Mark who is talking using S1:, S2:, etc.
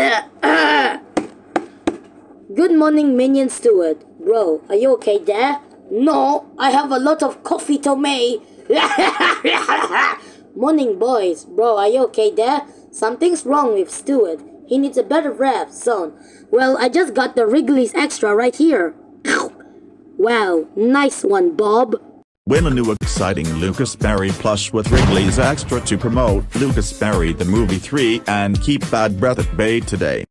S1: Good morning, Minion Stuart. Bro, are you okay there? No, I have a lot of coffee to me. morning, boys. Bro, are you okay there? Something's wrong with Stuart. He needs a better rap, son. Well, I just got the Wrigley's Extra right here. Wow, nice one, Bob.
S2: Win a new exciting Lucas Berry plush with Wrigley's Extra to promote Lucas Berry the Movie 3 and keep bad breath at bay today.